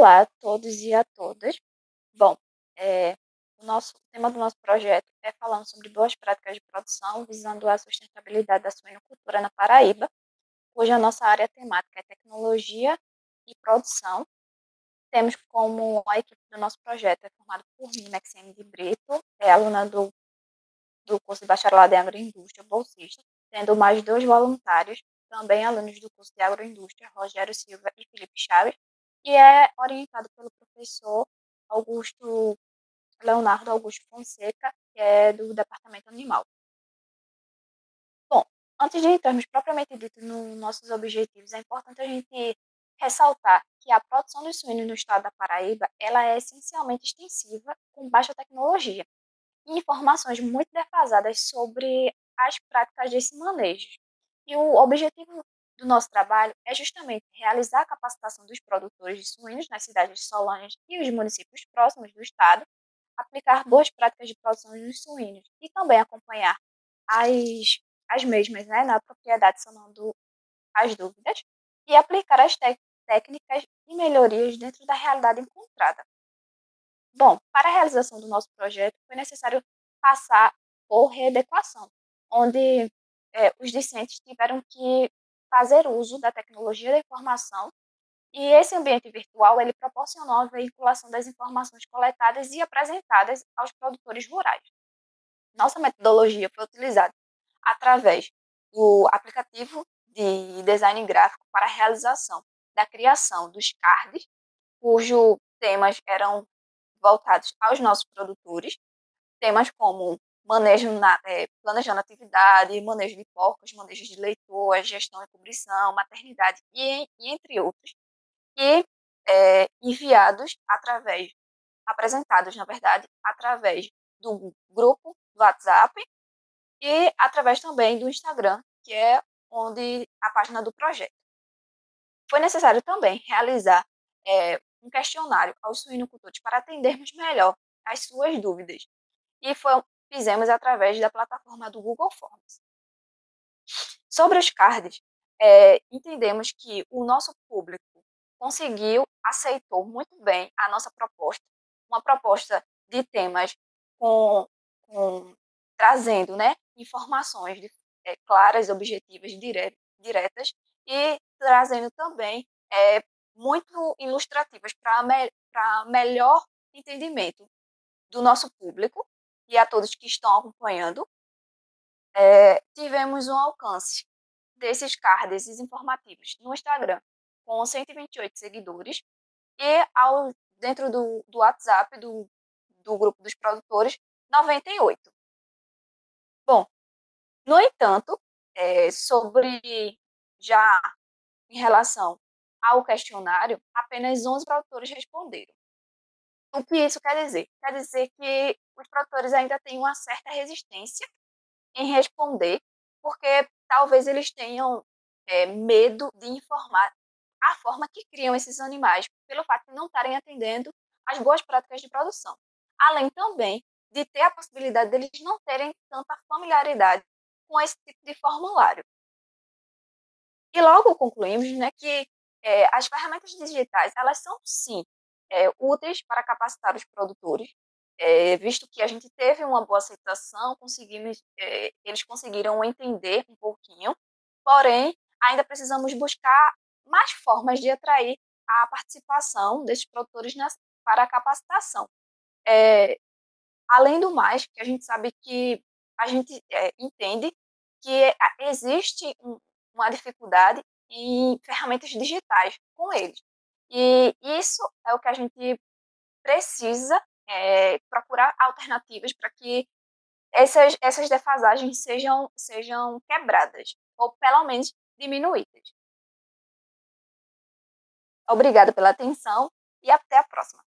Olá a todos e a todas. Bom, eh, o nosso o tema do nosso projeto é falando sobre boas práticas de produção, visando a sustentabilidade da suinocultura na Paraíba, hoje a nossa área temática é tecnologia e produção. Temos como a equipe do nosso projeto é formada por mim, Maxine de Brito, é aluna do do curso de bacharelado em agroindústria, bolsista, tendo mais dois voluntários, também alunos do curso de agroindústria, Rogério Silva e Felipe Chaves, e é orientado pelo professor Augusto Leonardo Augusto Fonseca, que é do departamento animal. Bom, antes de entrarmos propriamente dito nos nossos objetivos, é importante a gente ressaltar que a produção dos suínos no estado da Paraíba, ela é essencialmente extensiva, com baixa tecnologia, e informações muito defasadas sobre as práticas desse manejo. E o objetivo do nosso trabalho é justamente realizar a capacitação dos produtores de suínos nas cidades de Solange e os municípios próximos do estado, aplicar boas práticas de produção dos suínos e também acompanhar as, as mesmas né, na propriedade, sanando as dúvidas, e aplicar as técnicas e melhorias dentro da realidade encontrada. Bom, para a realização do nosso projeto, foi necessário passar por readequação, onde é, os discentes tiveram que fazer uso da tecnologia da informação e esse ambiente virtual ele proporcionou a veiculação das informações coletadas e apresentadas aos produtores rurais. Nossa metodologia foi utilizada através do aplicativo de design gráfico para a realização da criação dos cards, cujos temas eram voltados aos nossos produtores, temas como manejo na, é, planejando atividade, manejo de porcos, manejo de leitoas, gestão e cobrição, maternidade e, e entre outros, e é, enviados através, apresentados, na verdade, através do grupo do WhatsApp e através também do Instagram, que é onde a página do projeto. Foi necessário também realizar é, um questionário aos suinocultores para atendermos melhor as suas dúvidas. E foi, fizemos através da plataforma do Google Forms. Sobre os cards, é, entendemos que o nosso público conseguiu, aceitou muito bem a nossa proposta, uma proposta de temas com, com trazendo né, informações de, é, claras, objetivas, dire, diretas e trazendo também é, muito ilustrativas para me, melhor entendimento do nosso público e a todos que estão acompanhando, é, tivemos um alcance desses cards, desses informativos no Instagram, com 128 seguidores, e ao, dentro do, do WhatsApp do, do grupo dos produtores, 98. Bom, no entanto, é, sobre já em relação ao questionário, apenas 11 produtores responderam. O que isso quer dizer? Quer dizer que os produtores ainda têm uma certa resistência em responder, porque talvez eles tenham é, medo de informar a forma que criam esses animais, pelo fato de não estarem atendendo às boas práticas de produção. Além também de ter a possibilidade deles não terem tanta familiaridade com esse tipo de formulário. E logo concluímos né, que é, as ferramentas digitais elas são sim é, úteis para capacitar os produtores, é, visto que a gente teve uma boa aceitação, conseguimos, é, eles conseguiram entender um pouquinho, porém, ainda precisamos buscar mais formas de atrair a participação desses produtores para a capacitação. É, além do mais, que a gente sabe que a gente é, entende que existe um, uma dificuldade em ferramentas digitais com eles. E isso é o que a gente precisa é, procurar alternativas para que essas, essas defasagens sejam, sejam quebradas, ou pelo menos diminuídas. Obrigada pela atenção e até a próxima.